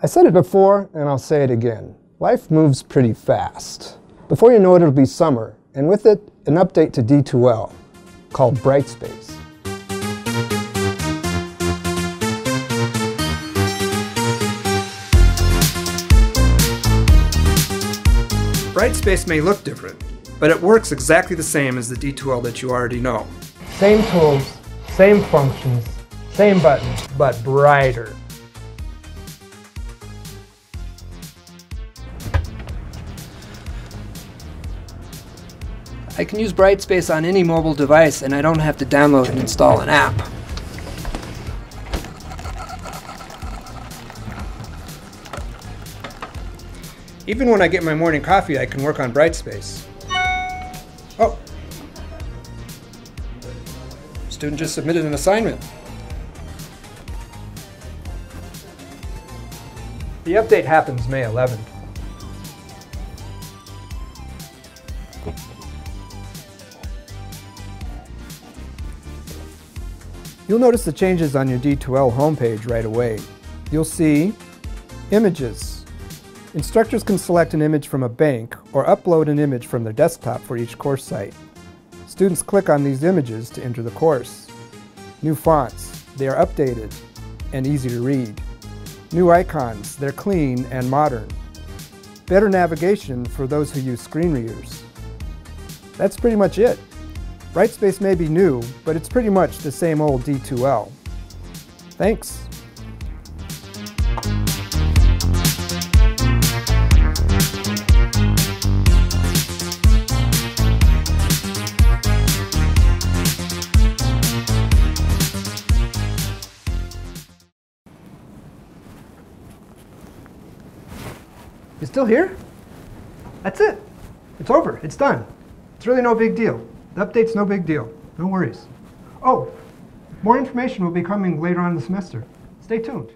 I said it before, and I'll say it again. Life moves pretty fast. Before you know it, it'll be summer, and with it, an update to D2L called Brightspace. Brightspace may look different, but it works exactly the same as the D2L that you already know. Same tools, same functions, same buttons, but brighter. I can use Brightspace on any mobile device and I don't have to download and install an app. Even when I get my morning coffee, I can work on Brightspace. Oh. Student just submitted an assignment. The update happens May 11th. You'll notice the changes on your D2L homepage right away. You'll see images. Instructors can select an image from a bank or upload an image from their desktop for each course site. Students click on these images to enter the course. New fonts, they are updated and easy to read. New icons, they're clean and modern. Better navigation for those who use screen readers. That's pretty much it. Brightspace may be new, but it's pretty much the same old D2L. Thanks. You still here? That's it. It's over. It's done. It's really no big deal. The update's no big deal. No worries. Oh, more information will be coming later on in the semester. Stay tuned.